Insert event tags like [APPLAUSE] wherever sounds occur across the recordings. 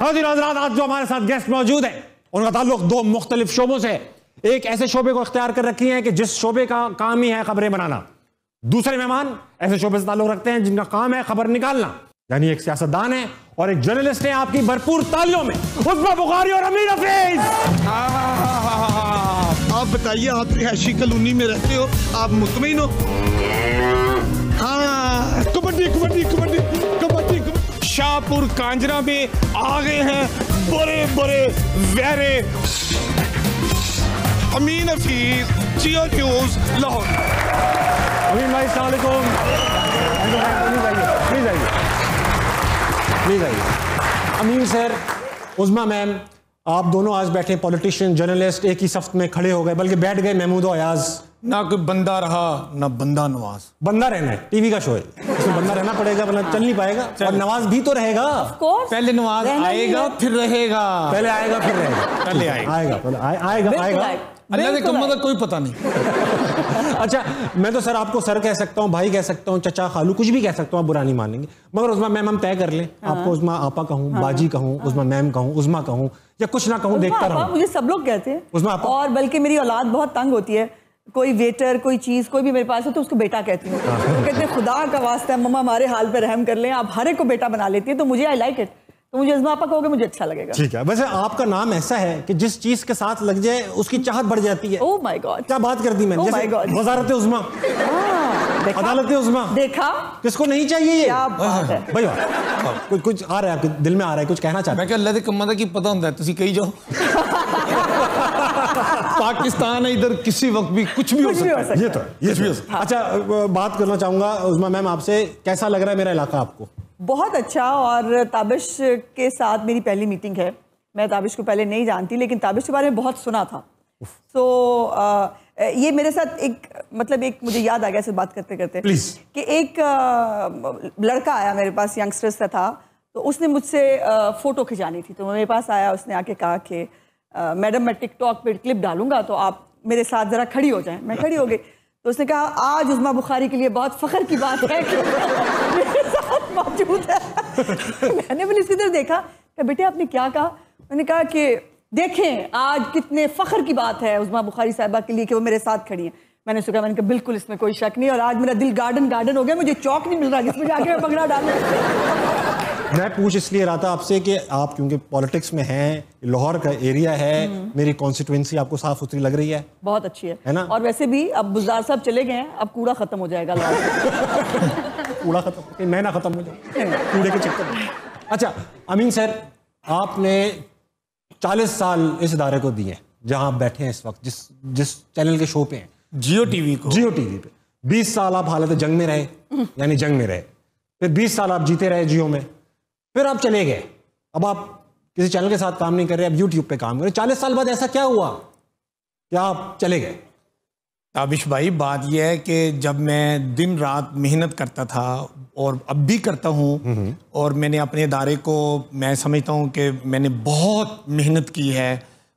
हाँ जी नाजरान आज जो हमारे साथ गेस्ट मौजूद है। उनका ताल्लुक दो मुख्तलिफ़ शोबों से एक ऐसे शोबे को इख्तियार कर रखी है कि जिस शोबे का काम ही है खबरें बनाना। दूसरे मेहमान ऐसे शोबे से ताल्लुक रखते हैं जिनका काम है खबर निकालना। यानी एक सियासतदान है और एक जर्नलिस्ट है आपकी भरपूर तालियों में। उस्मा बुखारी और अमीर हफीज आप बताइए, आप रिहायशी कॉलोनी में रहते हो, आप मुतमिन हाँ? शाहपुर कांजरा में आ गए हैं बड़े बड़े, वेरे। अमीन हफीज जियो न्यूज़ लाहौर। अमीन भाई सलाम प्लीज़ आइए प्लीज़ आइए। अमीन सर, उजमा मैम, आप दोनों आज बैठे पॉलिटिशियन, जर्नलिस्ट, एक ही सफ्त में खड़े हो गए, बल्कि बैठ गए महमूद अयाज। ना कोई बंदा रहा ना बंदा नवाज़। बंदा रहना है टीवी का शो है। इसमें बंदा रहना पड़ेगा वरना चल नहीं पाएगा और नवाज़ भी तो रहेगा। पहले नवाज़ आएगा फिर रहेगा। पहले आएगा फिर रहेगा। पहले आएगा। आएगा पहले आएगा आएगा। आए। अल्लाह के कम्मा का कोई पता नहीं। [LAUGHS] अच्छा मैं तो सर आपको सर कह सकता हूँ भाई कह सकता हूँ चचा खालू कुछ भी कह सकता हूँ आप बुरा नहीं मानेंगे। मगर उस्मा मैम हम तय कर लें। आपको उस्मा आपा कहूँ बाजी कहूँ उस्मा मैम कहूँ उस्मा कहूँ या कुछ ना कहूँ देखता रहूँ। मुझे सब लोग कहते हैं। उस्मा आपा। और बल्कि मेरी औलाद बहुत तंग होती है। कोई वेटर कोई चीज़ कोई भी मेरे पास हो तो उसको बेटा कहती हूँ। वो तो कहते हैं खुदा का वास्ता है मम्मा हमारे हाल पर रहम कर लें आप हर एक को बेटा बना लेती है तो मुझे आई लाइक इट तो मुझे उस्मा आपा कहोगे मुझे अच्छा लगेगा ठीक है वैसे आपका नाम ऐसा है कि जिस चीज के साथ लग जाए उसकी चाहत बढ़ जाती है ओह माय गॉड क्या बात कर दी मैंने Oh my जैसे God. वजारत उस्मा देखा अदालत उस्मा देखा किसको नहीं चाहिए ये क्या बात है भाई वाह। कुछ कुछ आ रहा है आपके दिल में आ रहा है कुछ कहना चाहते ਮੈਂ ਕਿਹਾ ਅੱਲਾ ਦੇ ਕੰਮਾਂ ਦਾ ਕੀ ਪਤਾ ਹੁੰਦਾ ਹੈ, ਤੁਸੀਂ ਕਹੀ ਜਾਓ [LAUGHS] पाकिस्तान है इधर किसी वक्त भी कुछ भी हो कुछ भी हो सकता है हैं? ये तो है, ये तो है। अच्छा अ, बात करना चाहूंगा उस्मा मैम आपसे कैसा लग रहा है मेरा इलाका आपको बहुत अच्छा और ताबिश के साथ मेरी पहली मीटिंग है। मैं ताबिश को पहले नहीं जानती लेकिन ताबिश के बारे में बहुत सुना था। सो ये मेरे साथ एक मतलब एक मुझे याद आ गया से बात करते करते Please. कि एक अ, लड़का आया मेरे पास यंगस्टर्स का था तो उसने मुझसे फ़ोटो खिंचानी थी। तो मेरे पास आया उसने आके कहा कि मैडम मैं टिकटॉक पे क्लिप डालूँगा तो आप मेरे साथ ज़रा खड़ी हो जाएँ। मैं खड़ी हो गई। तो उसने कहा आज उजमा बुखारी के लिए बहुत फख्र की बात है। [LAUGHS] मौजूद है। मैंने भी इसकी तरफ़ देखा कि बेटे आपने क्या कहा? मैंने कहा कि देखें, आज कितने फख्र की बात है उजमा बुखारी साहिबा के लिए कि वो मेरे साथ खड़ी है। मैंने सुखा मैंने कहा, बिल्कुल इसमें कोई शक नहीं और आज मेरा दिल गार्डन गार्डन हो गया, मुझे चौक नहीं मिल रहा जिसमें जाके मैं बगड़ा डालूं। मैं पूछ इसलिए रहा था आपसे कि आप क्योंकि पॉलिटिक्स में हैं लाहौर का एरिया है मेरी कॉन्स्टिट्यूंसी आपको साफ़ सुथरी लग रही है? बहुत अच्छी है। है ना? और वैसे भी अब बुजार साहब चले गए हैं अब कूड़ा खत्म हो जाएगा लाहौर [LAUGHS] कूड़ा खत्म? मैं ना खत्म हो जाए कूड़े के चक्कर में। अच्छा अमीन सर आपने चालीस साल इस इदारे को दिए जहाँ आप बैठे हैं इस वक्त जिस जिस चैनल के शो पे हैं। जियो टीवी को। जियो टीवी पे। बीस साल आप हालत जंग में रहे यानी जंग में रहे। फिर बीस साल आप जीते रहे जियो में। फिर आप चले गए। अब आप किसी चैनल के साथ काम नहीं कर रहे अब यूट्यूब पे काम कर रहे। चालीस साल बाद ऐसा क्या हुआ? कि आप चले गए? ताबिश भाई बात यह है कि जब मैं दिन रात मेहनत करता था और अब भी करता हूँ और मैंने अपने अदारे को मैं समझता हूँ कि मैंने बहुत मेहनत की है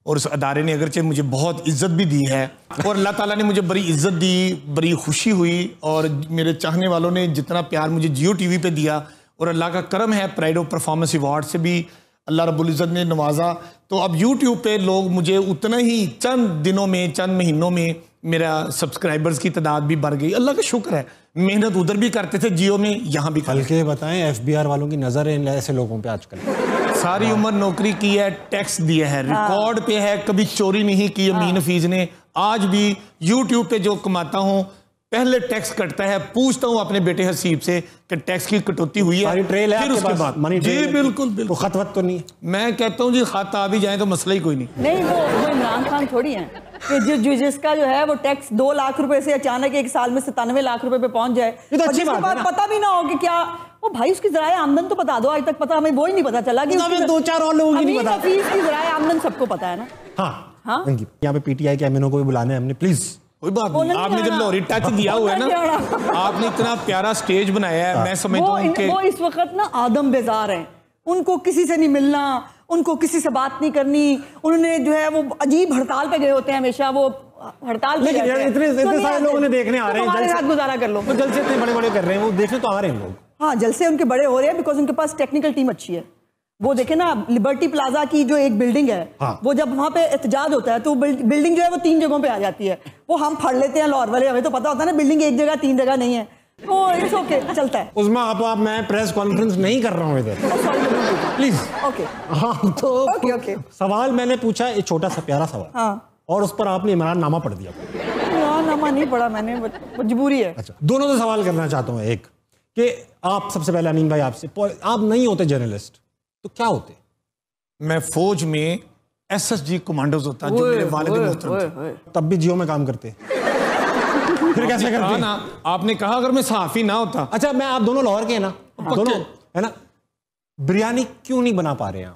और उस अदारे ने अगरचे मुझे बहुत इज़्ज़त भी दी है और अल्लाह ताला ने मुझे बड़ी इज़्ज़त दी बड़ी खुशी हुई और मेरे चाहने वालों ने जितना प्यार मुझे जियो टीवी पे दिया और अल्लाह का करम है प्राइड ऑफ़ परफॉर्मेंस अवार्ड से भी अल्लाह रब्बुल इज़्ज़त ने नवाजा। तो अब यूट्यूब पे लोग मुझे उतना ही चंद दिनों में चंद महीनों में मेरा सब्सक्राइबर्स की तादाद भी बढ़ गई। अल्लाह का शुक्र है मेहनत उधर भी करते थे जियो में यहाँ भी हल्के बताएँ एफबीआर वालों की नज़र है ऐसे लोगों पे आजकल। सारी उम्र नौकरी की है टैक्स दिया है रिकॉर्ड पे है कभी चोरी नहीं की अमीन हफीज ने। आज भी यूट्यूब पे जो कमाता हूँ पहले टैक्स कटता है पूछता हूँ अपने बेटे हसीब से कि टैक्स की कटौती हुई है ट्रेल है फिर उसके बाद। मनी जी बिल्कुल तो बिल्कुल। खत वत तो नहीं है। मैं कहता हूँ जी खाता आ भी जाए तो मसला ही कोई नहीं। नहीं वो वो इमरान खान थोड़ी है कि जो, जो जिसका जो है वो टैक्स दो लाख रुपए से अचानक एक साल में सतानवे लाख रुपए पे पहुँच जाए। तो अच्छी बात है पता भी ना हो कि क्या वो भाई उसकी जराए आमदन तो बता दो आज तक पता हमें वो ही नहीं पता चला कि दो चार और लोगों की नहीं पता। हफीज की जराए आमदन सबको पता है ना। हाँ हाँ? यहाँ पे पीटीआई के एमएनओ को भी बुलाना है हमने प्लीज़ कोई बात नहीं आपने जब लोरी टच दिया हुआ है ना आपने इतना प्यारा स्टेज बनाया है मैं समझता वो हूँ कि वो इस वक्त ना आदम बेजार हैं। उनको किसी से नहीं मिलना उनको किसी से बात नहीं करनी। उन्होंने जो है वो अजीब हड़ताल पे गए होते हैं हमेशा वो हड़ताल पे लेकिन यार इतने तो इतने सारे लोग उन्हें देखने आ तो रहे हैं हमारे साथ गुजारा कर लो। वो जलसे इतने बड़े बड़े कर रहे हैं वो देखने तो आ रहे हैं लोग। हाँ जलसे उनके बड़े हो रहे हैं बिकॉज़ उनके पास टेक्निकल टीम अच्छी है। वो देखे ना लिबर्टी प्लाजा की जो एक बिल्डिंग है हाँ। वो जब वहाँ पे एहतजाज होता है तो बिल्डिंग जो है वो तीन जगहों पे आ जाती है। वो हम फड़ लेते हैं लाहौर वाले हमें तो पता होता है ना बिल्डिंग एक जगह तीन जगह नहीं है। तो इट्स ओके चलता है। उसमें आप, आप मैं प्रेस कॉन्फ्रेंस नहीं कर रहा हूँ इधर। प्लीज़ ओके हाँ तो ओके, ओके। सवाल मैंने पूछा एक छोटा सा प्यारा सवाल। हाँ। और उस पर आपने इमरान नामा पढ़ दिया। नामा नहीं पढ़ा मैंने मजबूरी है। अच्छा दोनों से सवाल करना चाहता हूँ एक कि आप सबसे पहले अमीन भाई आपसे आप नहीं होते जर्नलिस्ट तो क्या होते? मैं फौज में एसएसजी कमांडोज होता जो मेरे वालिद मोहतरम। तब भी जियो में काम करते। फिर कैसे करते? ना आपने कहा अगर मैं सहाफी ना होता। अच्छा मैं आप दोनों लाहौर के हैं ना? दोनों है ना? बिरयानी क्यों नहीं बना पा रहे हैं आप?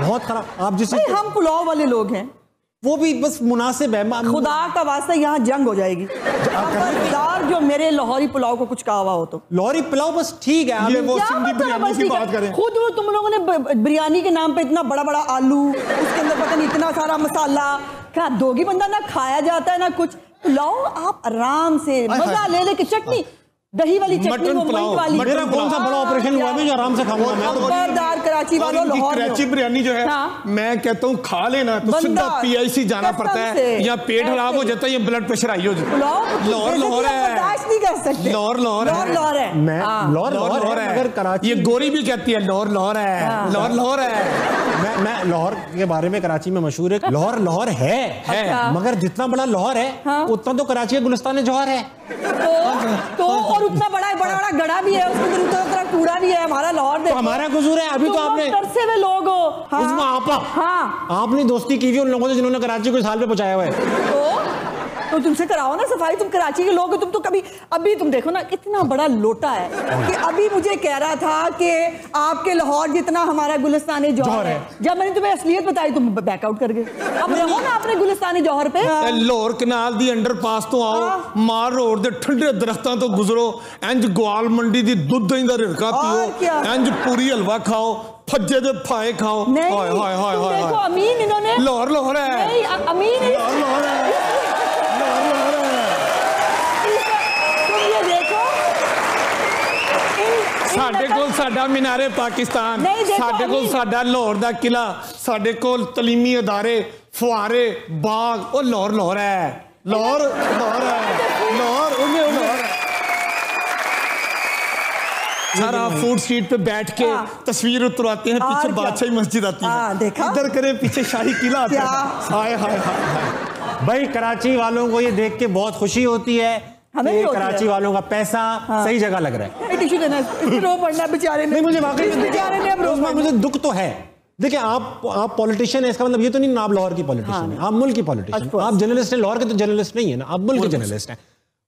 बहुत खराब। आप जिस हम पुलाव वाले लोग हैं। वो भी बस मुनासिब है। खुदा का वास्ता यहाँ जंग हो जाएगी। खबरदार जो मेरे लाहौरी पुलाव को कुछ कहा हुआ हो तो। लॉरी पुलाव बस ठीक है ये वो सिंधी बिरयानी की बात करें। खुद वो तुम लोगों ने बिरयानी के नाम पे इतना बड़ा बड़ा आलू उसके अंदर पता नहीं इतना सारा मसाला। क्या दोगी बंदा ना खाया जाता है ना कुछ? पुलाव आप आराम से मज़ा ले लेके चटनी। दही वाली चटनी पुलाव, वाली। मेरा कौन सा बड़ा ऑपरेशन हुआ है? जो आराम से खाऊँगा मैं तो खबरदार कराची वालों लाहौर कराची बिरयानी जो है हाँ। मैं कहता हूँ खा लेना तो सीधा पीआईसी जाना पड़ता है या पेट खराब हो जाता है या ब्लड प्रेशर आई हो जाता है। लाहौर लाहौर है। बर्दाश्त नहीं कर सकते। लाहौर लाहौर है। लाहौर लाहौर है। मैं। लाहौर लाहौर लाहौर लाहौर है। अगर कराची ये गोरी भी कहती है लाहौर लाहौर है। हाँ। लाहौर लाहौर है। मैं मैं लाहौर के बारे में कराची में मशहूर है लाहौर लाहौर है। है अच्छा। मगर जितना बड़ा लाहौर है हाँ। उतना तो कराची का गुलिस्तान जौहर है। तो तो और उतना बड़ा बड़ा बड़ा गड़ा भी है उसके अंदर उतना उतना कूड़ा भी है हमारा लाहौर तो देखो। हमारा कसूर है अभी तो तुम आपने तरसे हुए लोग हो। हाँ, आपा हाँ। आपने दोस्ती की हुई उन लोगों से जिन्होंने कराची को इस हाल पे पहुँचाया हुआ है। तो तो तुमसे कराओ ना सफाई तुम कराची के लोग हो तुम तो कभी अभी तुम देखो ना कितना बड़ा लोटा है कि अभी मुझे कह रहा था कि आपके लाहौर जितना हमारा गुलिस्तानी जौहर जौहर है है। जब मैंने तुम्हें असलियत बताई तुम बैकआउट कर गए अब रहो ना अपने गुलिस्तानी जौहर पे ਇਹ ਲਾਹੌਰ ਕਨਾਲ ਦੀ ਅੰਡਰਪਾਸ ਤੋਂ ਆਓ ਹਾਂ। ਮਾਰ ਰੋਡ ਦੇ ਠੰਡੇ ਦਰਖਤਾਂ ਤੋਂ ਗੁਜ਼ਰੋ ਇੰਜ ਗਵਾਲ ਮੰਡੀ ਦੀ ਦੁੱਧ ਦਹੀਂ ਦਾ ਰਿੜਕਾ और क्या? ਪੀਓ ਇੰਜ ਪੂਰੀ ਹਲਵਾ ਖਾਓ ਫੱਜੇ ਦੇ ਫਾਏ ਖਾਓ नहीं ਹਾਏ ਹਾਏ ਹਾਏ तुम ਹਾਏ देखो ਹਾਏ अमीन इन्होंने ਲਾਹੌਰ ਲਾਹੌਰ ਹੈ नहीं अ- अमीन इस- ਲਾਹੌਰ ਲਾਹੌਰ ਸਾਡੇ नकल- ਕੋਲ ਸਾਡਾ ਮੀਨਾਰੇ ਪਾਕਿਸਤਾਨ ਨਹੀਂ, ਦੇਖੋ, ਸਾਡੇ ਕੋਲ ਅਮੀਨ। ਸਾਡਾ ਲਾਹੌਰ ਦਾ ਕਿਲਾ ਸਾਡੇ ਕੋਲ ਤਲੀਮੀ ਅਦਾਰੇ ਫੁਆਰੇ ਬਾਗ ਉਹ ਲਾਹੌਰ ਲਾਹੌਰ ਹੈ ਲਾਹੌਰ ਲਾਹੌਰ ਹੈ ਲਾਹੌਰ ਉਹਨੇ ਲਾਹੌਰ ਹੈ सारा फूड स्ट्रीट पे बैठ के हाँ। तस्वीर उतरवाते हैं और पीछे क्या? बादशाही मस्जिद आती हाँ, है देखा? इधर करे पीछे शाही किला आता क्या? है हाय हाय हाय हाय भाई कराची वालों को ये देख के बहुत खुशी होती है हमें कराची वालों का पैसा हाँ। सही जगह लग रहा है। टिश्यू देना रो पड़ना है बेचारे ने। मुझे वाकई बेचारे ने अब रो मुझे दुख तो है। देखिए आप आप पॉलिटिशियन है इसका मतलब ये तो नहीं ना आप लाहौर की पॉलिटिशियन है आप मुल्क की पॉलिटिशियन. आप जर्नलिस्ट हैं लाहौर के तो जर्नलिस्ट नहीं है ना आप मुल्क के जर्नलिस्ट हैं।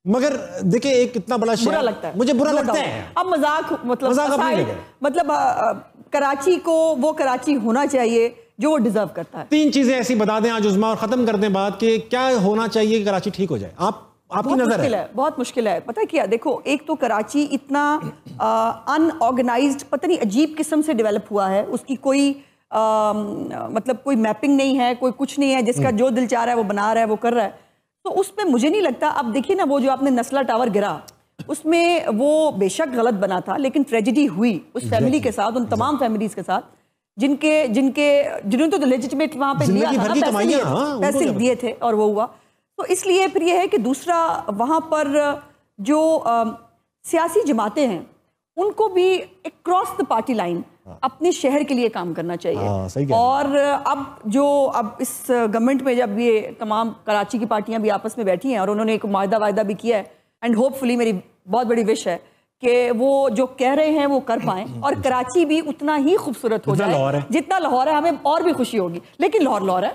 मगर देखिए एक कितना बड़ा बुरा शहर लगता है। मुझे बुरा लगता है। अब मज़ाक मतलब मज़ाक। मतलब कराची को वो कराची होना चाहिए जो वो डिजर्व करता है। तीन चीज़ें ऐसी बता दें आज उजमा और खत्म कर दें बात कि क्या होना चाहिए कि कराची ठीक हो जाए। आप आपकी नज़र मुश्किल है। है बहुत मुश्किल है। पता है क्या? देखो एक तो कराची इतना अनऑर्गेनाइज्ड पता नहीं अजीब किस्म से डेवलप हुआ है। उसकी कोई अ, मतलब कोई मैपिंग नहीं है कोई कुछ नहीं है जिसका जो दिल चाह रहा है वो बना रहा है वो कर रहा है। तो उसमें मुझे नहीं लगता अब देखिए ना वो जो आपने नस्ला टावर गिरा उसमें वो बेशक गलत बना था लेकिन ट्रेजिडी हुई उस फैमिली के साथ उन तमाम फैमिलीज़ के साथ जिनके जिनके जिन्होंने तो लेजिटिमेट वहाँ पे लिया था पैसे हाँ, दिए थे और वो हुआ। तो इसलिए फिर ये है कि दूसरा वहाँ पर जो अ, सियासी जमातें हैं उनको भी एक क्रॉस द पार्टी लाइन अपने शहर के लिए काम करना हाँ, सही चाहिए और अब जो अब इस गवर्नमेंट में जब ये तमाम कराची की पार्टियाँ भी आपस में बैठी हैं और उन्होंने एक मायदा वायदा भी किया है एंड होपफुली मेरी बहुत बड़ी विश है कि वो जो कह रहे हैं वो कर पाएँ [CLEARS THROAT] और कराची भी उतना ही खूबसूरत हो जाए। जितना लाहौर है हमें और भी खुशी होगी। लेकिन लाहौर लाहौर है।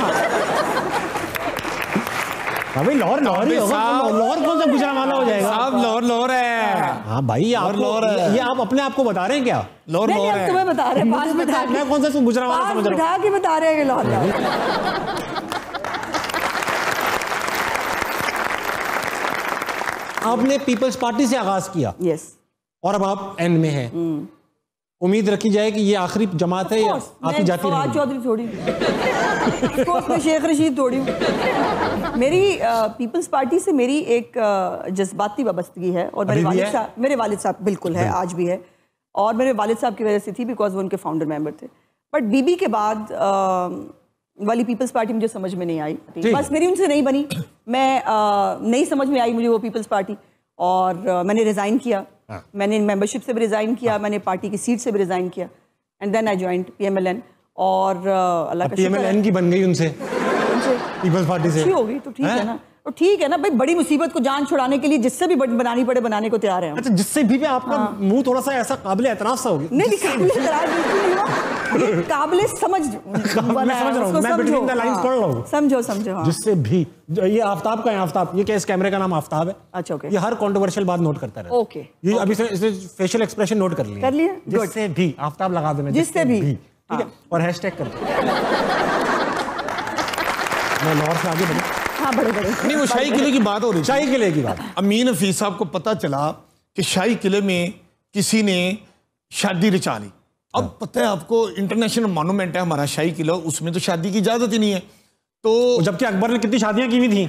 हाँ। भाई लाहौर लाहौर ही होगा लाहौर कौन सा गुजरा वाला हो जाएगा? साहब लाहौर लाहौर है। हाँ भाई आप लाहौर है। ये आप अपने आप को बता रहे हैं क्या? लाहौर लाहौर है। तुम्हें बता रहे हैं पास के मैं कौन सा गुजरा वाला समझ रहा हूँ। के बता रहे हैं कि लाहौर लाहौर है। आपने पीपल्स पार्टी से आगाज़ किया। यस और अब आप एंड में हैं। उम्मीद रखी जाए कि ये आखिरी जमात है या आती जाती रहेगी चौधरी थोड़ी। मैं शेख रशीद थोड़ी हूँ। मेरी पीपल्स पार्टी से मेरी एक जज्बाती वाबस्तगी है और मेरे वालिद साहब मेरे वालिद साहब बिल्कुल है आज भी है। और मेरे वालिद साहब की वजह से थी बिकॉज़ वो उनके फाउंडर मेंबर थे। बट बीबी के बाद वाली पीपल्स पार्टी मुझे समझ में नहीं आई। बस मेरी उनसे नहीं बनी। मैं नहीं समझ में आई मुझे वो पीपल्स पार्टी और मैंने रिज़ाइन किया। हाँ। मैंने मेंबरशिप से भी रिज़ाइन किया मैंने पार्टी की सीट से भी रिज़ाइन किया। And then I joined PMLN और अ, अल्लाह का पीएमएलएन की बन गई उनसे। उनसे। पीपल्स पार्टी से। अच्छी हो गई तो ठीक है ना। तो ठीक है ना भाई बड़ी मुसीबत को जान छुड़ाने के लिए जिससे भी बनानी पड़े बनाने को तैयार है अच्छा जिससे भी आपका मुँह थोड़ा सा ऐसा काबिल एतराज़ सा हो गया नहीं, नहीं नहीं काबिल नहीं, नहीं, नहीं हुआ। काबिल समझ [LAUGHS] बना है, समझ रहा हूँ, उसको मैं समझो। हाँ, पढ़ रहा हूँ। समझो समझो हाँ। जिससे भी ये आफ्ताब का है आफ्ताब ये क्या इस कैमरे का नाम आफ्ताब है? अच्छा, okay. ये हर कंट्रोवर्शियल बात नोट करता रहता है। Okay, ये अभी से इसे फेशियल एक्सप्रेशन नोट कर लिया कर लिया? जिससे भी आफ्ताब लगा देना जिससे भी। ठीक है? और हैशटैग कर [LAUGHS] मैं लाहौर से आगे बढ़ू? हाँ बड़े बड़े नहीं वो शाही किले की बात हो रही शाही किले की बात। अमीन हफीज साहब को पता चला कि शाही किले में किसी ने शादी रचा ली। अब पता है आपको इंटरनेशनल मॉन्यूमेंट है हमारा शाही किला उसमें तो शादी की इजाज़त ही नहीं है। तो जबकि अकबर ने कितनी शादियाँ की हुई थी?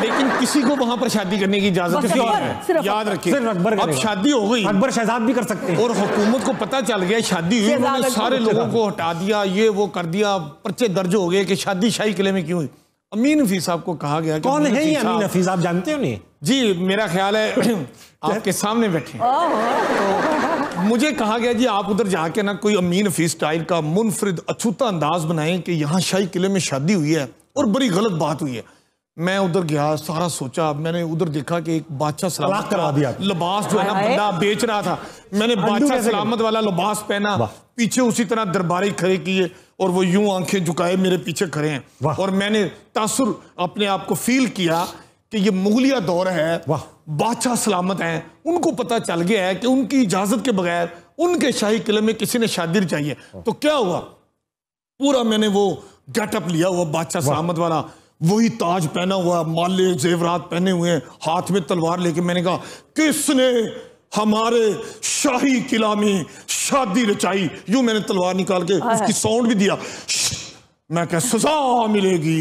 लेकिन किसी को वहाँ पर शादी करने की इजाज़त नहीं अकबर, है याद रखिए। अकबर अब शादी हो गई। अकबर शहजाद भी कर सकते हैं। और हुकूमत को पता चल गया शादी हुई उन्होंने सारे लोगों को हटा दिया ये वो कर दिया पर्चे दर्ज हो गए कि शादी शाही किले में क्यों हुई। अमीन हफीज साहब को कहा गया कौन है ये अमीन हफीज आप जानते हो नहीं? जी मेरा ख्याल है आपके सामने बैठे तो मुझे कहा गया जी आप उधर जाके ना कोई अमीन हफीज स्टाइल का मुनफरिद अछूता अंदाज बनाएँ कि यहाँ शाही किले में शादी हुई है और बड़ी गलत बात हुई है। मैं उधर गया सारा सोचा। मैंने उधर देखा कि एक बादशाह सलामत करवा दिया। लिबास जो है ना। बंदा बेच रहा था। मैंने बादशाह सलामत वाला लिबास पहना पीछे उसी तरह दरबारी खड़े किए और वो यूँ आँखें झुकाए मेरे पीछे खड़े हैं। और मैंने तासुर अपने आप को फील किया कि ये मुगलिया दौर है। बादशाह सलामत हैं। उनको पता चल गया है कि उनकी इजाज़त के बगैर उनके शाही किले में किसी ने शादी चाहिए तो क्या हुआ? पूरा मैंने वो गेटअप लिया हुआ बादशाह सलामत वाला। वही ताज पहना हुआ माले जेवरात पहने हुए हाथ में तलवार लेके मैंने कहा किसने हमारे शाही किला में शादी रचाई? यूँ मैंने तलवार निकाल के उसकी साउंड भी दिया। मैं क्या सजा मिलेगी।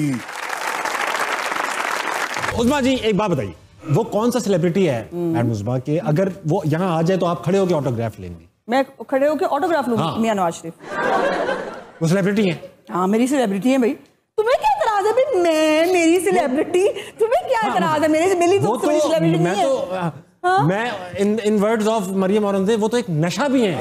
उस्मा जी एक बात बताइए वो कौन सा सेलिब्रिटी है मैडम उस्मा के? अगर वो यहाँ आ जाए तो आप खड़े होकर ऑटोग्राफ लेंगे। मैं खड़े होकर ऑटोग्राफ लूँगी हाँ। मियाँ नवाज़ शरीफ। वो सेलिब्रिटी है। हाँ मेरी सेलिब्रिटी है भाई तुम्हें क्या इतराज है भाई मैं मेरी सेलिब्रिटी तुम्हें क्या है मेरे मेरी वो तो मेरी सेलिब्रिटी मैं नहीं तो है। आ, मैं in in words of Maryam Aurangzeb वो तो एक नशा भी है।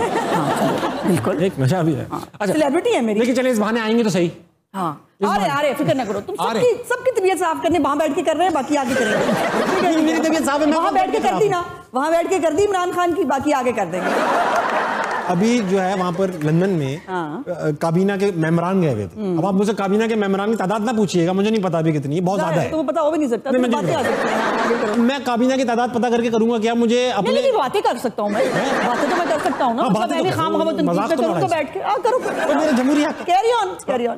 बिल्कुल। एक नशा भी है। अच्छा सेलिब्रिटी है मेरी। लेकिन चले इस बहाने आएँगे तो सही। हाँ आ रहे आ रहे फ़िक्र ना करो। तुम सबकी सबकी तबीयत साफ़ करने वहाँ बैठ के कर रहे हैं बाकी आगे करेंगे। मेरी तबीयत साफ़ है, वहाँ बैठ के कर दी ना। वहाँ बैठ के कर दी इमरान खान की बाकी आगे कर देंगे। अभी जो है वहाँ पर लंदन में हाँ। काबीना के मेमरान गए हुए थे। अब आप मुझसे काबीना के मेमरान की तादाद ना पूछिएगा मुझे नहीं पता अभी कितनी बहुत ज़्यादा है। तुम्हें पता हो भी नहीं सकता मुझे नहीं आगे करो। मैं काबीना की तादाद पता करके करूँगा क्या मुझे अपने बातें कर सकता हूँ बातें तो मैं कर सकता हूँ ना मैं तो तो तो तो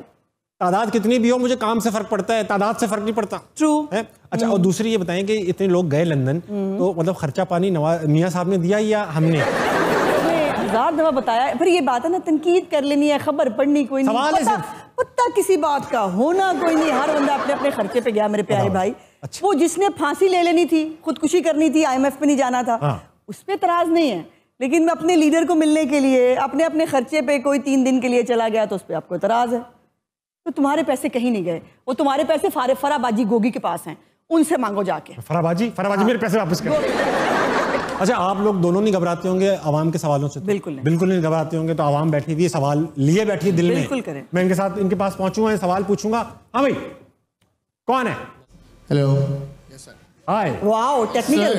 तादाद कितनी भी हो मुझे काम से फ़र्क पड़ता है तादाद से फ़र्क नहीं पड़ता। True. है? अच्छा और दूसरी ये बताएँ कि इतने लोग गए लंदन तो मतलब खर्चा पानी नवाज़ मियाँ साहब ने दिया या हमने? हज़ार दफ़ा बताया फिर ये बात है ना तनकीद कर लेनी है खबर पढ़नी कोई नहीं। पता, पता किसी बात का होना कोई नहीं। हर बंदा अपने अपने खर्चे पे गया मेरे प्यारे भाई। अच्छा। वो जिसने फांसी ले लेनी थी खुदकुशी करनी थी आईएमएफ पे नहीं जाना था हाँ। उस पर तराज नहीं है। लेकिन मैं अपने लीडर को मिलने के लिए अपने अपने खर्चे पे कोई तीन दिन के लिए चला गया तो उस पर आपको तराज है। तो तुम्हारे पैसे कहीं नहीं गए। वो तुम्हारे पैसे फारे फराबाजी गोगी के पास हैं। उनसे मांगो जाके। फराबाजी? फराबाजी मेरे पैसे वापस कर। अच्छा आप लोग दोनों नहीं घबराते होंगे आवाम के सवालों से तो? बिल्कुल नहीं। बिल्कुल नहीं घबराते होंगे तो आवाम बैठी हुई सवाल लिए बैठी है दिल में। बिल्कुल करें। मैं इनके साथ इनके पास पहुंचूँगा सवाल पूछूँगा। हाँ भाई कौन है? हेलो हाय वाओ टेक्निकल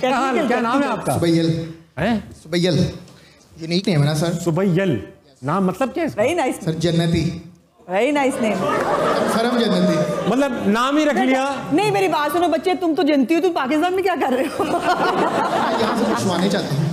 क्या नाम है आपका? सुबैयल है? सुबैयल यूनिक नेम है ना सर सुबैयल नाम मतलब क्या है very nice sir Jannati. Very nice name शर्म हम जन्नती मतलब नाम ही रख लिया। नहीं मेरी बात सुनो बच्चे तुम तो जनती हो तुम पाकिस्तान में क्या कर रहे हो? यहाँ से पूछवाने चाहते हैं।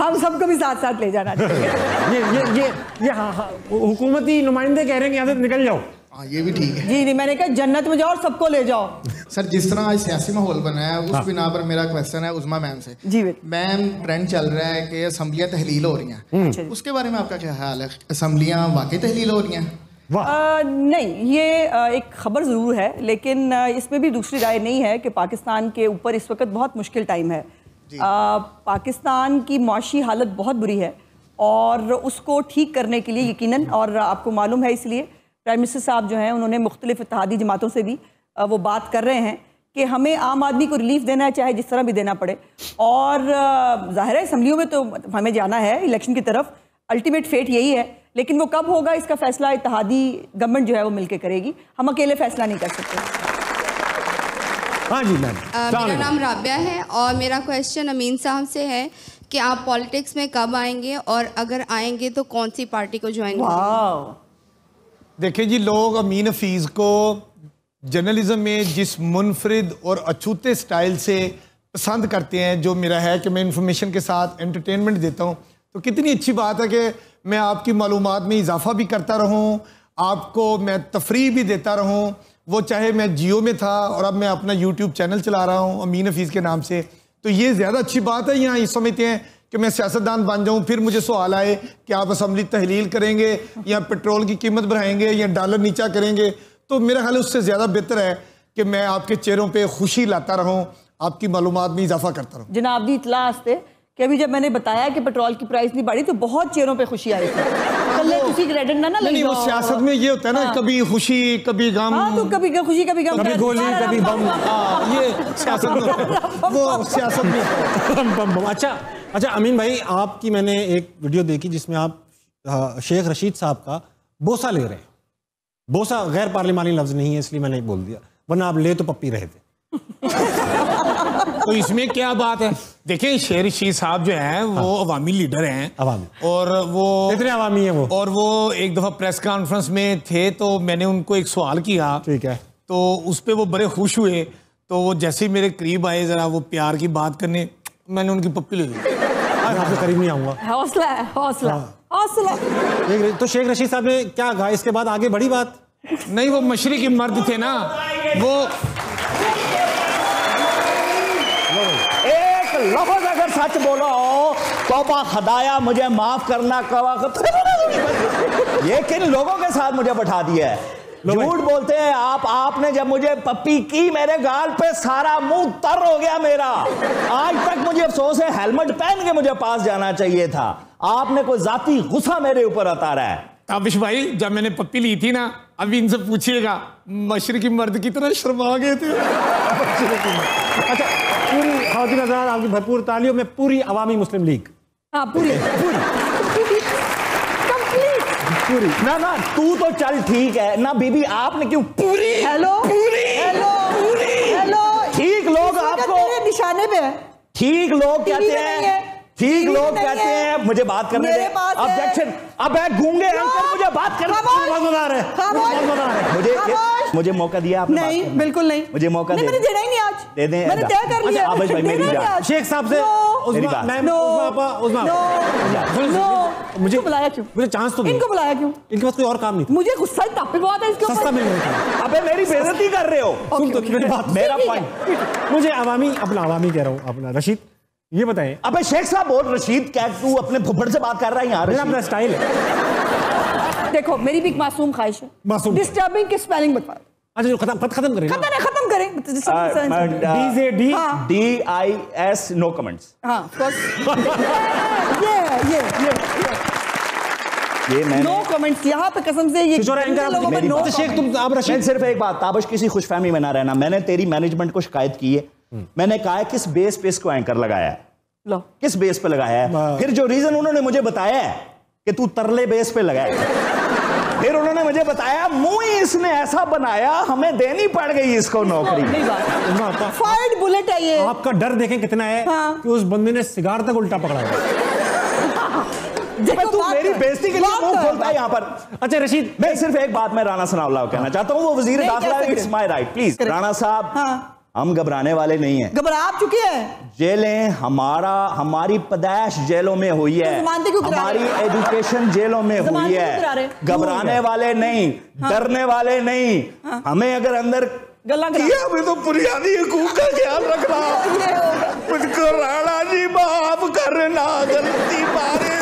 हम सबको भी साथ साथ ले जाना चाहिए। [LAUGHS] ये ये ये ये हाँ हाँ हुकूमती नुमाइंदे कह रहे हैं कि यहाँ से निकल जाओ। हाँ ये भी ठीक है। जी नहीं मैंने कहा जन्नत में जाओ और सबको ले जाओ। सर जिस तरह आज सियासी माहौल बना है उस बिना पर मेरा क्वेश्चन है उजमा मैम से। जी मैम ट्रेंड चल रहा है कि असम्बलियाँ तहलील हो रही हैं। अच्छा उसके बारे में आपका क्या ख्याल है? असम्बलियाँ वाकई तहलील हो रही हैं? वाह। अ, नहीं ये अ, एक खबर ज़रूर है लेकिन इसमें भी दूसरी राय नहीं है कि पाकिस्तान के ऊपर इस वक्त बहुत मुश्किल टाइम है। आ, पाकिस्तान की मुआशी हालत बहुत बुरी है और उसको ठीक करने के लिए यकीनन और आपको मालूम है इसलिए प्राइम मिनिस्टर साहब जो हैं उन्होंने मुख्तलिफ़ इतिहादी जमातों से भी वो बात कर रहे हैं कि हमें आम आदमी को रिलीफ देना है चाहे जिस तरह भी देना पड़े। और ज़ाहिर है असम्बलियों में तो हमें जाना है इलेक्शन की तरफ़। अल्टीमेट फेट यही है। लेकिन वो कब होगा इसका फैसला इतिहादी गवर्नमेंट जो है वो मिलकर करेगी। हम अकेले फैसला नहीं कर सकते। हाँ जी मैम। मेरा नाम राबिया है और मेरा क्वेश्चन अमीन साहब से है कि आप पॉलिटिक्स में कब आएँगे और अगर आएँगे तो कौन सी पार्टी को ज्वाइन करेंगे? देखिए जी, लोग अमीन हफीज़ को जर्नलिज्म में जिस मुनफरद और अछूते स्टाइल से पसंद करते हैं, जो मेरा है कि मैं इंफॉर्मेशन के साथ एंटरटेनमेंट देता हूँ तो कितनी अच्छी बात है कि मैं आपकी मालूम में इजाफा भी करता रहूँ, आपको मैं तफरी भी देता रहूँ। वो चाहे मैं जियो में था और अब मैं अपना यूट्यूब चैनल चला रहा हूँ, अमीन हफीज़ के नाम से। तो ये ज़्यादा अच्छी बात है, यहाँ ये समझते हैं कि मैं सियासतदान बन जाऊँ फिर मुझे सवाल आए कि आप असम्बली तहलील करेंगे या पेट्रोल की कीमत बढ़ाएँगे या डॉलर नीचा करेंगे। तो मेरा ख्याल उससे ज़्यादा बेहतर है कि मैं आपके चेहरों पर खुशी लाता रहूँ आपकी मालूम में इजाफा करता रहूँ। जनाब दी इतला हस्ते कि अभी जब मैंने बताया कि पेट्रोल की प्राइस नहीं बढ़ी तो बहुत चेहरों पे खुशी आई थी। कल किसी क्रेडिट ना ना नहीं नहीं वो सियासत में ये होता है ना कभी खुशी कभी गम। हाँ तो कभी खुशी कभी गम। कभी गोली कभी बम। हाँ, ये सियासत में [LAUGHS] वो सियासत में है। अच्छा अच्छा अमीन भाई आपकी मैंने एक वीडियो देखी जिसमें आप शेख रशीद साहब का बोसा ले रहे हैं। बोसा गैर पार्लिमानी लफ्ज नहीं है इसलिए मैंने बोल दिया वरना आप ले तो पप्पी रहे थे। [LAUGHS] तो इसमें क्या बात है? देखिए शेर रशीद साहब जो हैं वो हाँ। अवामी लीडर हैं अवामी। और वो इतने अवामी है वो। और वो एक दफ़ा प्रेस कॉन्फ्रेंस में थे तो मैंने उनको एक सवाल किया। ठीक है। तो उस पर वो बड़े खुश हुए। तो वो जैसे ही मेरे करीब आए जरा वो प्यार की बात करने मैंने उनकी पप्पी ले ली। मैं आपके करीब नहीं आऊँगा हौसला है हौसला हौसला तो शेख रशीद साहब ने क्या कहा इसके बाद आगे बढ़ी बात नहीं वो मशरकी मर्द थे ना वो एक लफ्ज अगर सच बोलो तोबा खदाया मुझे माफ़ करना कवा ये किन लोगों के साथ मुझे बैठा दिया है झूठ बोलते हैं आप आपने जब मुझे पप्पी की मेरे गाल पे सारा मुँह तर हो गया मेरा। आज तक मुझे अफसोस है हेलमेट पहन के मुझे पास जाना चाहिए था। आपने कोई जाती गुस्सा मेरे ऊपर उतारा है? ताबिश भाई जब मैंने पप्पी ली थी ना अभी इनसे पूछिएगा मशरकी मर्द की तरह शर्मा गए थे अच्छा पूरी खातिन आपकी भरपूर तालियों में पूरी अवामी मुस्लिम लीग। हाँ पूरी। पूरी। पूरी। ना ना तू तो चल ठीक है। ना बीबी आपने क्यों पूरी? हेलो? पूरी! हेलो? पूरी! हेलो? ठीक लोग आपको निशाने पे ठीक लोग कहते हैं। ठीक लोग कहते हैं। मुझे बात करने दे। ऑब्जेक्शन अब है घूँगे अंकल मुझे बात करने मज़ा आ रहा है। मुझे। मुझे मौका दिया आपने नहीं बिल्कुल नहीं। मुझे मौका नहीं दे मैंने दे। देना ही नहीं आज। दे दें मैंने तय कर लिया। अच्छा, आबिश भाई, मेरी जान। शेख साहब से उस्मा। मैम आपा मुझे इनको बुलाया क्यों? मुझे चांस तो दो इनको बुलाया क्यों? इनके पास कोई और काम नहीं था। मुझे गुस्सा टॉपिक बहुत है इसके सस्ता मिल रहा अबे मेरी बेइज्जती कर रहे हो। सुन तो मेरी बात। मेरा पॉइंट मुझे अवामी अपना अवामी कह रहा हूँ अपना रशीद ये बताएँ। अबे शेख साहब बोल रशीद क्या तू अपने फुफड़ से बात कर रहा है यहाँ अपना स्टाइल है। देखो मेरी भी एक मासूम ख्वाहिश है। मासूम। डिस्टर्बिंग की स्पेलिंग बता अच्छा जो खत्म खत्म करें खत्म है खत्म करें। डी से D D I S no comments हाँ ये ये ये ये मैंने नो कमेंट्स यहाँ पे कसम से ये लोगों शेख तुम आप रशीद सिर्फ़ एक बात ताबश किसी खुशफहमी में ना रहना। मैंने तेरी मैनेजमेंट को शिकायत की है। मैंने कहा है किस बेस पे इसको एंकर लगाया है? किस बेस पे लगाया है? फिर जो रीजन उन्होंने मुझे बताया है कि तू तरले बेस पे लगाया है। फिर उन्होंने मुझे बताया मुँह इसने ऐसा बनाया हमें देनी पड़ गई इसको नौकरी। फायर्ड बुलेट है ये। आपका डर देखें कितना है हाँ। कि उस बंदे ने सिगार तक उल्टा पकड़ा है। [LAUGHS] तू मेरी बेइज्जती के लिए मुँह खोलता है यहाँ पर। अच्छा रशीद। मैं सिर्फ़ एक बात मैं राणा सनाउल्लाह को कहना चाहता हूँ वो वज़ीर दाखिला it's my right please Rana साहब हाँ। हम घबराने वाले नहीं हैं। घबरा आप चुके हैं। जेलें हमारा हमारी पैदाइश जेलों में हुई है। तो हमारी एजुकेशन जेलों में हुई है। घबराने वाले नहीं डरने वाले नहीं। हमें अगर अंदर हमें तो बुनियादी हकूक का ख्याल रखना। [LAUGHS] मुझको राणा जी माफ़ करना गलती मारे।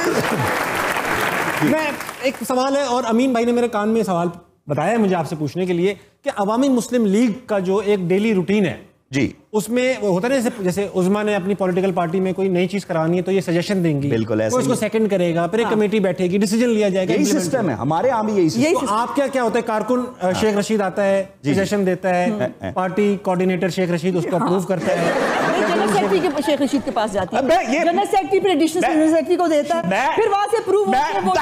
[LAUGHS] मैं एक सवाल है और अमीन भाई ने मेरे कान में सवाल बताया है मुझे आपसे पूछने के लिए कि अवामी मुस्लिम लीग का जो एक डेली रूटीन है जी। उसमें वो होता है जैसे जैसे उजमा ने अपनी पॉलिटिकल पार्टी में कोई नई चीज़ करानी है तो ये सजेशन देंगी। बिल्कुल ऐसा ही। सेकंड करेगा फिर एक हाँ। कमेटी बैठेगी डिसीज़न लिया जाएगा यही सिस्टम है हमारे यहाँ भी यही यही सिस्टम तो आप क्या क्या होता है कारकुन अ, शेख रशीद आता है हाँ। सजेशन देता है। पार्टी कोऑर्डिनेटर शेख रशीद उसको अप्रूव करता है। नहीं, जनरल सेक्रेटरी के शेख रशीद के पास जाती है। जनरल सेक्रेटरी फिर एडिशनल जनरल सेक्रेटरी को देता है फिर वहाँ से अप्रूव मैं- होकर वो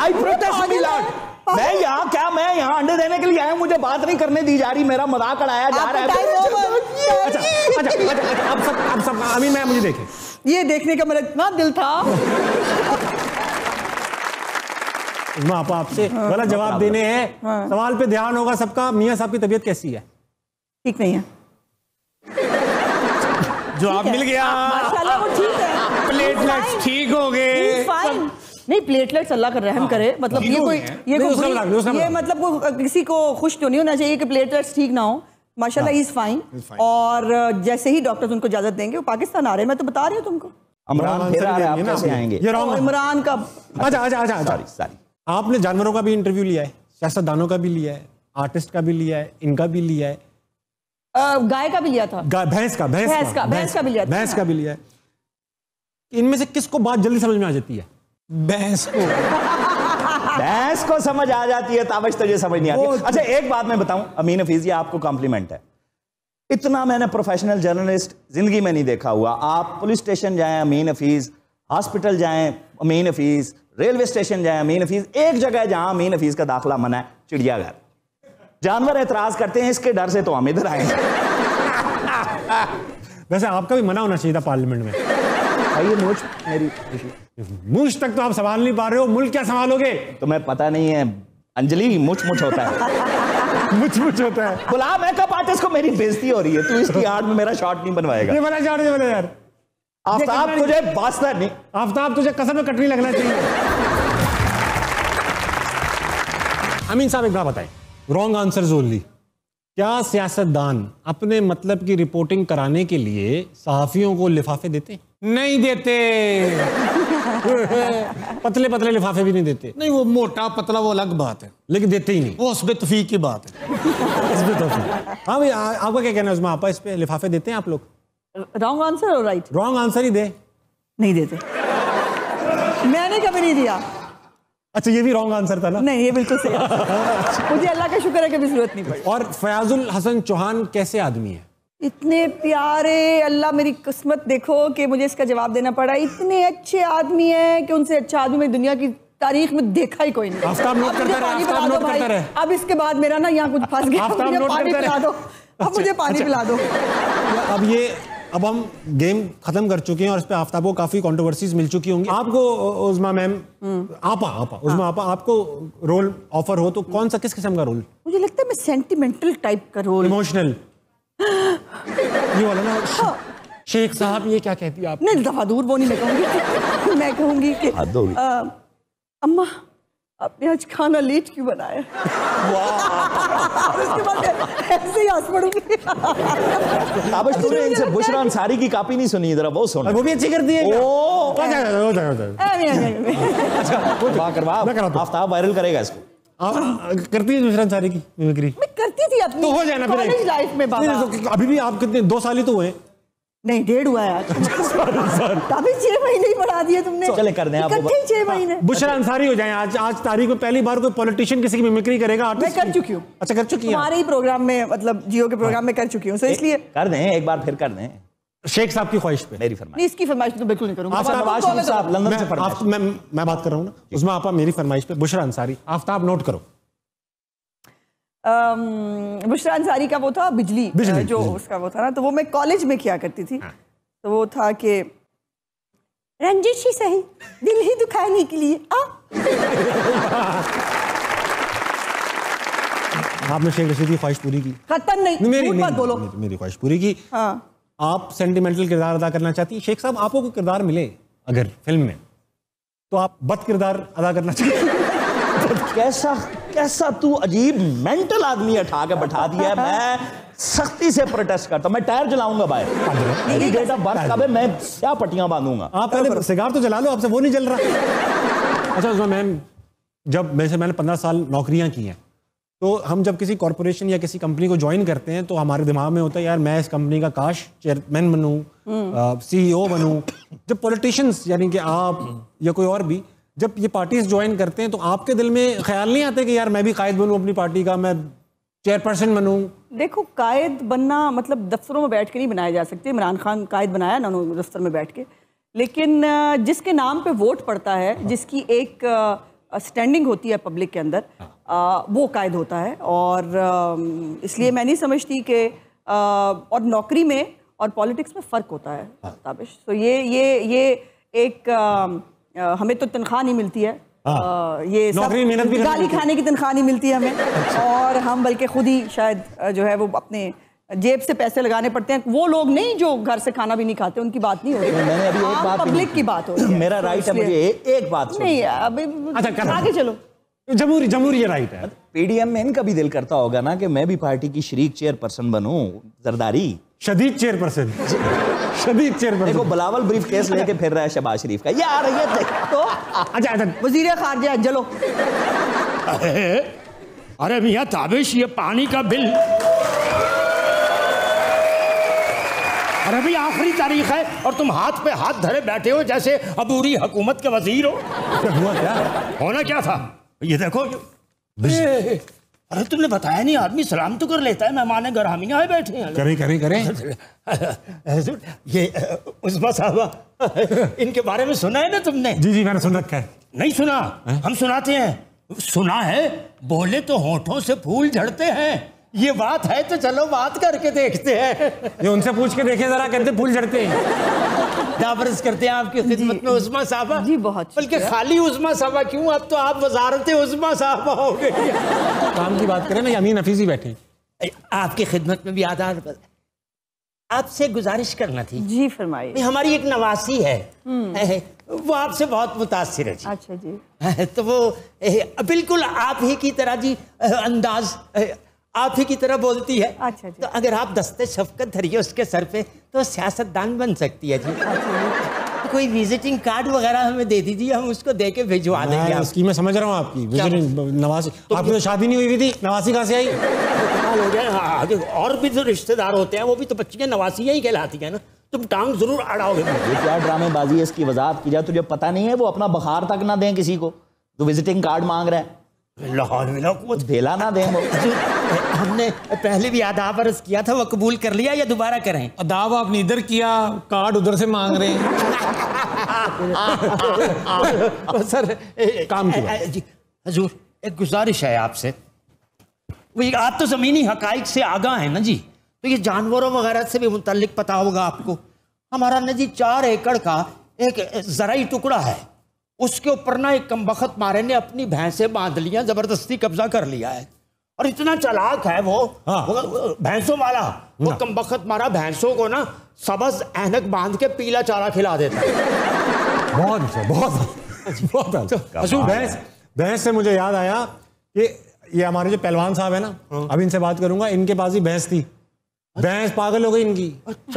आई प्रोटेस्ट पागल है, मिलाड पागल मैं यहाँ क्या मैं यहाँ अंडे देने के लिए आया हूँ? मुझे बात नहीं करने दी जा रही मेरा मज़ाक उड़ाया जा रहा है। अच्छा अच्छा अच्छा अच्छा, अब सब अब सब मैं मुझे देखें। ये देखने का मेरा इतना दिल था। आपा आपसे हाँ। गलत जवाब देने हैं। सवाल पे ध्यान होगा सबका। मियाँ साहब की तबीयत कैसी है? ठीक नहीं है। जवाब मिल गया। माशाल्लाह वो ठीक है। प्लेटलेट्स ठीक हो गए। नहीं प्लेटलेट्स अल्लाह का रहम करे मतलब ये कोई ये कोई ये मतलब को किसी को खुश तो नहीं होना चाहिए कि प्लेटलेट्स ठीक ना हो। माशाल्लाह इज़ फाइन और जैसे ही डॉक्टर्स उनको इजाज़त देंगे वो पाकिस्तान आ रहे हैं। मैं तो बता रही हूँ तुमको। अमरान फिर आ रहा है आप आएँगे? इमरान। का अच्छा अच्छा अच्छा अच्छा। सॉरी सॉरी आपने जानवरों का भी इंटरव्यू लिया है सियासतदानों का भी लिया है आर्टिस्ट का भी लिया है इनका भी लिया है। गाय का भी लिया था। भैंस का भैंस भैंस का, भैंस का भी लिया था। भैंस का भी लिया है। इनमें से किसको बात जल्दी समझ में आ जाती है? भैंस को। भैंस को समझ आ जाती है ताबश तुझे समझ नहीं आती। अच्छा एक बात मैं बताऊँ अमीन हफीज ये आपको कॉम्प्लीमेंट है। इतना मैंने प्रोफेशनल जर्नलिस्ट ज़िंदगी में नहीं देखा हुआ। आप पुलिस स्टेशन जाएँ अमीन हफीज हॉस्पिटल जाएँ अमीन हफीज रेलवे स्टेशन जाएँ अमीन हफीज एक जगह जहाँ अमीन हफीज का दाखिला मना है चिड़ियाघर। जानवर एतराज़ करते हैं इसके डर से तो हम इधर आए [LAUGHS] वैसे आपका भी मना होना चाहिए था पार्लियामेंट में। भाई ये मुझ मेरी। मुझ तक तो आप संभाल नहीं पा रहे हो मुल्क क्या संभालोगे? तुम्हें पता नहीं है अंजलि मुछ मुछ होता है। [LAUGHS] मुझ मुझ होता है। बुला मेकअप आर्टिस्ट को मेरी बेइज्जती हो रही है तू इसकी आड़ में मेरा शॉट नहीं बनवाएगा। ये बना यार ये बना यार। आफ्ताब तुझे बास्ता नहीं। आफ्ताब तुझे कसम में कटनी लगना चाहिए। अमीन साहब एक बात बताएँ। रॉन्ग आंसर ओनली क्या सियासतदान अपने मतलब की रिपोर्टिंग कराने के लिए सहाफियों को लिफाफे देते नहीं देते। [LAUGHS] पतले पतले लिफाफे भी नहीं देते। नहीं वो मोटा पतला वो अलग बात है। लेकिन देते ही नहीं। वो उसमें तफीक की बात है। [LAUGHS] हाँ भाई आपका क्या कहना है? उसमें आपा इस पे लिफाफे देते हैं आप लोग? रॉन्ग आंसर और राइट रॉन्ग आंसर ही दे। नहीं देते। मैंने कभी नहीं दिया। अच्छा ये भी रॉन्ग आंसर था ना? नहीं ये बिल्कुल सही [LAUGHS] मुझे अल्लाह का शुक्र है कभी ज़रूरत नहीं पड़ी। और फयाजुल हसन चौहान कैसे आदमी है? इतने प्यारे अल्लाह मेरी किस्मत देखो कि मुझे इसका जवाब देना पड़ा। इतने अच्छे आदमी हैं कि उनसे अच्छा आदमी मैं दुनिया की तारीख में देखा ही कोई नहीं। अब। अब इसके बाद मेरा ना यहाँ कुछ फंस गया। मुझे पानी पिला दो। अब मुझे पानी अच्छा। पिला दो। अब ये अब हम गेम खत्म कर चुके हैं और इस पे आफ्ताब को काफ़ी कंट्रोवर्सीज मिल चुकी होंगी। आपको उजमा मैम आपा आपा उजमा आपा आपको रोल ऑफ़र हो तो कौन सा किस किस्म का रोल मुझे लगता है मैं सेंटिमेंटल टाइप का रोल इमोशनल ये वाला ना हाँ। शेख साहब ये क्या कहती है आप? नहीं दफ़ा दूर वो नहीं मैं कहूँगी। [LAUGHS] मैं कहूँगी कि। अ, अम्मा आपने आज खाना लेट क्यों बनाया? उसके बाद ऐसे ही हंस पड़ूँगी। ताबश तूने इनसे बुशरा अंसारी की कॉपी नहीं सुनी जरा वो सुन। वो भी अच्छी करती है ओ। अच्छा, करवा। आफ्ताब वायरल करेगा इसको। आप करती है अंसारी की मिमिक्री मैं करती थी अपनी तो हो जाए ना फिर कॉलेज लाइफ में बाबा। तो अभी भी आप कितने दो साल ही तो हुए नहीं डेढ़ हुआ है आज। [LAUGHS] तभी छह महीने ही बढ़ा दिए तुमने। चले कर दें आप वो इकट्ठे ही छह महीने। बुशरा अंसारी हो जाए आज आज तारीख में पहली बार कोई पॉलिटिशियन किसी की मिमिक्री करेगा मैं कर चुकी हूँ। अच्छा कर चुकी हूँ तुम्हारे ही प्रोग्राम में मतलब जियो के प्रोग्राम में कर चुकी हूँ इसलिए कर दें एक बार फिर कर दें। शेख साहब की ख्वाहिश पे। मेरी फरमाइश। इसकी फरमाइश तो बिल्कुल नहीं करूँगा। आफ्ताब करो। साहब लंदन से मैं, फरमाइश आप, मैं मैं बात कर रहा हूँ ना? उसमें आप मेरी फरमाइश पे बुशरा अंसारी। आफ्ताब नोट करो। बुशरा अंसारी का वो था बिजली, बिजली, जो बिजली। उसका वो था ना तो वो मैं कॉलेज में किया करती थी। तो वो था कि रंजिश ही सही दिल ही दुखाने के लिए आ। [LAUGHS] आपने शेख रशीद की ख्वाहिश पूरी की। खतन नहीं। नहीं, मेरी नहीं, बोलो। मेरी, मेरी ख्वाहिश पूरी की। हाँ। आप सेंटिमेंटल किरदार अदा करना चाहती हैं? शेख साहब आपको कोई किरदार मिले अगर फ़िल्म में? तो आप बद किरदार अदा करना चाहती [LAUGHS] कैसा कैसा तू अजीब मेंटल आदमी उठा के बैठा दिया मैं सख्ती से प्रोटेस्ट करता हूँ। मैं टायर जलाऊँगा बाहर। मेरी डेट ऑफ़ बर्थ कब है। मैं क्या पट्टियाँ बांधूँगा? आप पहले सिगार तो जला लो आपसे वो नहीं जल रहा। अच्छा उसमें मैम जब वैसे मैंने पंद्रह साल नौकरियाँ की हैं तो हम जब किसी कॉरपोरेशन या किसी कंपनी को ज्वाइन करते हैं तो हमारे दिमाग में होता है यार मैं इस कंपनी का काश चेयरमैन बनूं सीईओ बनूं। जब पॉलिटिशियंस यानी कि आप या कोई और भी जब ये पार्टीज़ ज्वाइन करते हैं तो आपके दिल में ख्याल नहीं आते कि यार मैं भी कायद बनूं अपनी पार्टी का मैं चेयरपर्सन बनूं? देखो कायद बनना मतलब दफ्तरों में बैठ के नहीं बनाया जा सकते। इमरान खान कायद बनाया ना उन्होंने दफ्तर में बैठ के। लेकिन जिसके नाम पे वोट पड़ता है जिसकी एक स्टैंडिंग होती है पब्लिक के अंदर अ, वो कायद होता है और इसलिए मैं नहीं समझती कि और नौकरी में और पॉलिटिक्स में फ़र्क होता है ताबिश। तो ये ये ये एक अ, हमें तो तनख्वाह नहीं मिलती है। अ, ये सब नौकरी में मेहनत भी गाली खाने की तनख्वाह नहीं मिलती है हमें और हम बल्कि खुद ही शायद जो है वो अपने जेब से पैसे लगाने पड़ते हैं। वो लोग नहीं जो घर से खाना भी नहीं खाते उनकी बात नहीं हो रही मैंने अभी एक बात पब्लिक की बात हो रही है। मेरा राइट है मुझे ए- एक बात नहीं अभी अच्छा, आगे चलो। जमहूरी जमहूरी राइट है। पीडीएम में इनका भी दिल करता होगा ना कि मैं भी पार्टी की शरीक चेयरपर्सन बनूं जरदारी। शदीद चेयरपर्सन शदीद देखो चेयरपर्सन बिलावल ब्रीफ केस लेके फिर रहा है शहबाज शरीफ का। ये आ रही है तो अच्छा अच्छा। वज़ीर खारजा चलो। अरे मियाँ ताबिश ये पानी का बिल। अरे अभी आखिरी तारीख है और तुम हाथ पे हाथ धरे बैठे हो जैसे अबूरी हुकूमत के वज़ीर हो। हुआ क्या? होना क्या था? ये देखो अरे तुमने बताया नहीं आदमी सलाम तो कर लेता है मेहमान घर आए बैठे हैं। करें करें करें। [LAUGHS] ये उस्मा साहबा [LAUGHS] इनके बारे में सुना है ना तुमने? जी जी मैंने सुन रखा है। नहीं सुना? है? हम सुनाते हैं। सुना है? बोले तो होठों से फूल झड़ते हैं। ये बात है तो चलो बात करके देखते हैं। ये उनसे पूछ के देखे जरा कहते फूल झड़ते हैं। दाबरस करते हैं आपकी खिदमत में उस्मा साहबा। जी, बहुत बल्कि खाली उस्मा साहबा क्यों? अब तो आप वजारत उस्मा साहबा हो गई काम की बात करें ना अमीन हफीजी बैठे आपकी खिदमत में भी आदार आपसे गुजारिश करना थी। जी फरमाइए। हमारी एक नवासी है। वो आपसे बहुत मुतासिर है जी। अच्छा जी। तो वो बिल्कुल आप ही की तरह जी अंदाज आप ही की तरह बोलती है। अच्छा जी। तो अगर आप दस्ते शफकत धरिए उसके सर पे तो सियासतदान बन सकती है जी। तो कोई विजिटिंग कार्ड वगैरह हमें दे दीजिए हम उसको दे के भिजवा देंगे उसकी मैं समझ रहा हूँ आपकी विजिटिंग नवासी। तो आपकी तो शादी नहीं हुई हुई थी नवासी कहाँ से आई? कमाल हो जाए हाँ, आगे और भी जो रिश्तेदार होते हैं वो भी तो बच्चियाँ नवासियाँ ही कहलाती हैं ना। तुम टांग ज़रूर अड़ाओगे। ये क्या ड्रामेबाजी है इसकी वजाहत की जाए तुझे पता नहीं है वो अपना बुखार तक ना दें किसी को तो विजिटिंग कार्ड मांग रहा है। लाहौर भेला ना दें वो। [LAUGHS] हमने पहले भी आधा अर्ज़ किया था वो कबूल कर लिया या दोबारा करें? अदाब आपने इधर किया कार्ड उधर से मांग रहे हैं। [LAUGHS] सर काम जी हजूर एक गुजारिश है आपसे। वो ये आप तो ज़मीनी हकाइक से आगा हैं ना जी? तो ये जानवरों वगैरह से भी मुतल्लिक पता होगा आपको। हमारा ना जी चार एकड़ का एक जराई टुकड़ा है। उसके ऊपर ना एक कमबख्त मारे ने अपनी भैंसें बाँध लिया ज़बरदस्ती कब्जा कर लिया है। और इतना चालाक है वो। हाँ। वो भैंसों वाला। वो कमबख्त मारा भैंसों को ना सबस ऐनक बाँध के पीला चारा खिला देता है। बहुत अच्छा बहुत बहुत अच्छा। भैंस भैंस से मुझे याद आया कि ये हमारे जो पहलवान साहब है ना अभी इनसे बात करूँगा इनके पास ही भैंस थी। भैंस पागल हो गई इनकी।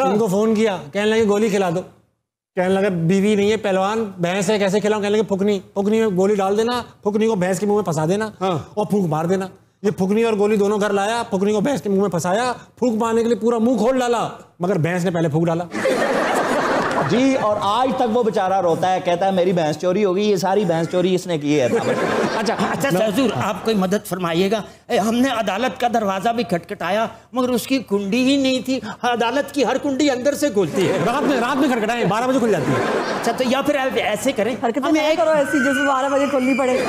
इनको फ़ोन किया कहने लगे गोली खिला दो। कहने लगे बीवी नहीं है पहलवान भैंस है कैसे खिलाऊं? कहने लगे फुकनी फुकनी में गोली डाल देना फुकनी को भैंस के मुँह में फंसा देना और फूक मार देना। ये फुकनी और गोली दोनों घर लाया, फुकनी को भैंस के मुँह में फंसाया, फूक मारने के लिए पूरा मुँह खोल डाला, मगर भैंस ने पहले फूक डाला। जी और आज तक वो बेचारा रोता है कहता है मेरी भैंस चोरी हो गई ये सारी भैंस चोरी इसने की है। अच्छा अच्छा हजूर आप कोई मदद फरमाइएगा? ए, हमने अदालत का दरवाज़ा भी खटखटाया मगर उसकी कुंडी ही नहीं थी। अदालत की हर कुंडी अंदर से खुलती है। रात में रात में खटखटाए बारह बजे खुल जाती है। अच्छा तो या फिर ऐसे करें हम नहीं एक करो ऐसी जैसे बारह बजे खोलनी पड़े।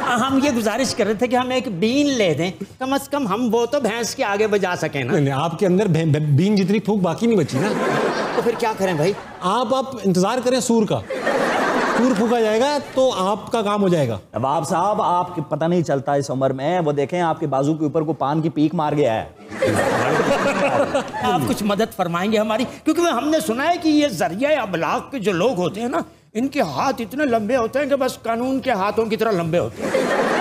हम ये गुजारिश कर रहे थे कि हम एक बीन ले दें। कम से कम हम वो तो भैंस के आगे बजा सकें ना। नहीं, नहीं, आपके अंदर बीन जितनी फूक बाकी नहीं बची ना। तो फिर क्या करें भाई? आप आप इंतज़ार करें सूर का। सूर फूका जाएगा तो आपका काम हो जाएगा। नवाब साहब आपके पता नहीं चलता इस उम्र में वो देखें आपके बाजू के ऊपर को पान की पीक मार गया है। आप कुछ मदद फरमाएँगे हमारी? क्योंकि हमने सुना है कि ये ज़रिया अबलाग के जो लोग होते हैं ना इनके हाथ इतने लंबे होते हैं कि बस कानून के हाथों की तरह लंबे होते हैं।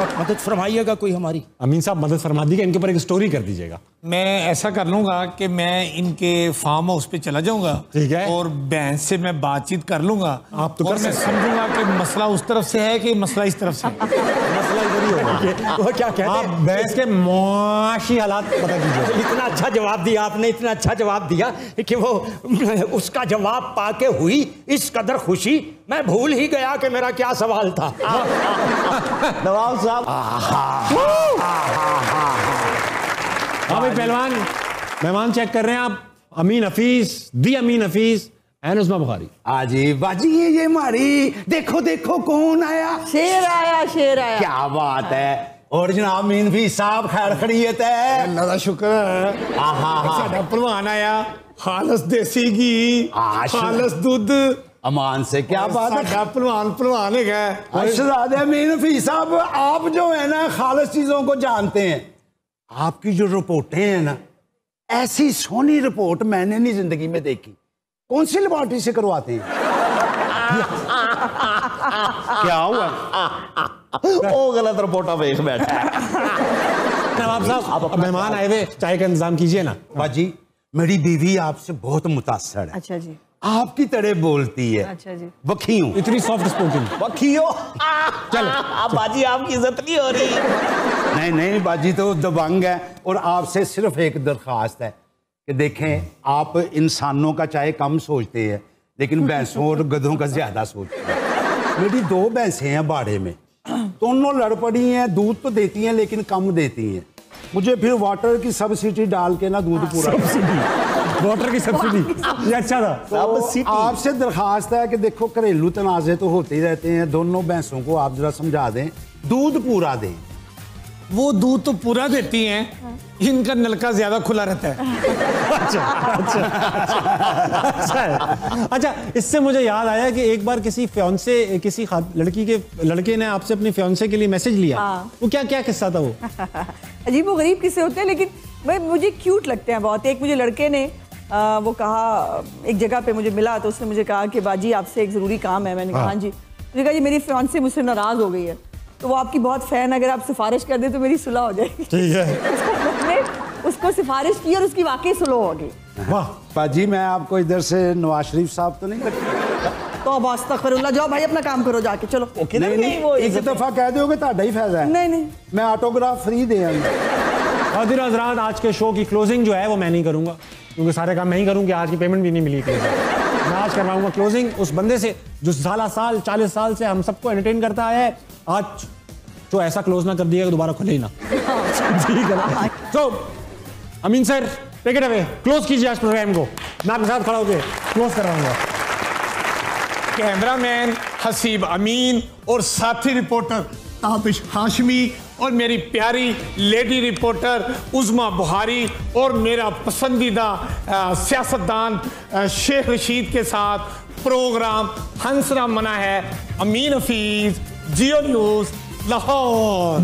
आप मदद फरमाइएगा कोई हमारी? अमीन साहब मदद फरमा दी इनके ऊपर एक स्टोरी कर दीजिएगा। मैं ऐसा कर लूँगा कि मैं इनके फार्म हाउस पे चला जाऊँगा ठीक है। और बहन से मैं बातचीत कर लूँगा आप तो और मैं समझूँगा कि मसला उस तरफ़ से है कि मसला इस तरफ़ से मसला इधर ही होगा। वो क्या कहते आप हैं बहस के मुआशी हालात पता कीजिए। इतना अच्छा जवाब दिया आपने इतना अच्छा जवाब दिया कि वो उसका जवाब पाके हुई इस कदर खुशी मैं भूल ही गया कि मेरा क्या सवाल था। नवाब साहब। हाँ भाई पहलवान मेहमान चेक कर रहे हैं आप। अमीन हफीज दी अमीन हफीज बुखारी। आजी बाजी ये ये मारी। देखो देखो कौन आया। शेर आया शेर आया। क्या बात है। और जनाब मीन भी साहब खैर खड़ियत है। अल्लाह का शुक्र है। हा भलवान आया। खालस देसी घी खालस दूध अमान से क्या बात है? पलवान पलवान है शहजादे मीन फ़ी साहब आप जो है ना खालस चीज़ों को जानते हैं। आपकी जो रिपोर्टें हैं ना ऐसी सोनी रिपोर्ट मैंने नहीं ज़िंदगी में देखी। कौन सी लेबॉर्ट्री से करवाते हैं? क्या हुआ? ओ गलत रिपोर्टा देख बैठा नवाब साहब मेहमान आए हुए चाय का इंतज़ाम कीजिए ना। बाजी मेरी बीवी आपसे बहुत मुतासर है। अच्छा जी। आपकी तरह बोलती है। अच्छा जी। इतनी सॉफ्ट स्पोकन बखियो। चलो। अब बाजी आपकी इज़्ज़त नहीं हो रही। नहीं नहीं बाजी तो दबंग है और आपसे सिर्फ़ एक दरखास्त है कि देखें आप इंसानों का चाहे कम सोचते हैं लेकिन भैंसों और गधों का ज़्यादा सोचते हैं। मेरी दो भैंसें हैं बाड़े में। दोनों लड़ पड़ी हैं दूध तो देती हैं लेकिन कम देती हैं। मुझे फिर वाटर की सब्सिडी डाल के ना दूध पूरा वाटर की सब्सिडी ये अच्छा था। तो आपसे दरखास्त है कि देखो घरेलू तनाजे तो होते ही रहते हैं। दोनों भैंसों को आप जरा समझा दें। दूध पूरा दें। वो दूध तो पूरा देती हैं। इनका नलका ज़्यादा खुला रहता है। अच्छा अच्छा अच्छा। अच्छा इससे मुझे याद आया कि एक बार किसी फ्योंसे किसी लड़की के लड़के ने आपसे अपनी फ्योंसे के लिए मैसेज लिया। हाँ। वो क्या क्या किस्सा था वो? [LAUGHS] अजीब व गरीब किस्से होते हैं लेकिन भाई मुझे क्यूट लगते हैं बहुत। एक मुझे लड़के ने आ, वो कहा एक जगह पे मुझे मिला तो उसने मुझे कहा कि बाजी आपसे एक ज़रूरी काम है मैंने कहा हाँ। हाँ जी मुझे कहा जी मेरी फ्योन से मुझसे नाराज़ हो गई है तो वो आपकी बहुत फ़ैन अगर आप सिफारिश कर दे तो मेरी सुलह हो जाएगी ठीक है तो मैंने उसको सिफारिश की और उसकी वाकई सुलह हो गई वाह पाजी मैं आपको इधर से नवाज शरीफ साहब तो नहीं लगता तो अब अस्तगफिरुल्लाह जाओ भाई अपना काम करो जाके चलो नहीं नहीं एक दफा कह दोगे ਤੁਹਾਡਾ ही फायदा है नहीं नहीं मैं ऑटोग्राफ फ्री दे आऊंगा खातिर हजरात आज के शो की क्लोजिंग जो है वो मैं नहीं करूंगा क्योंकि सारे काम मैं ही करूँगी, आज की पेमेंट भी नहीं मिली थी मैं आज करवाऊँगा क्लोजिंग उस बंदे से जो साला साल, चालीस साल से हम सबको एंटरटेन करता आया है। आज जो ऐसा क्लोज ना कर दिया कि दोबारा खुले ही ना। ठीक है तो Amin sir take it away close कीजिए आज प्रोग्राम को। मैं आपके साथ खड़ा होकर क्लोज कराऊँगा कैमरामैन हसीब अमीन और साथी रिपोर्टर ताबिश हाशमी और मेरी प्यारी लेडी रिपोर्टर उज़मा बुहारी और मेरा पसंदीदा सियासतदान शेख रशीद के साथ प्रोग्राम हंसरा मना है, अमीन हफीज, जियो न्यूज़, लाहौर।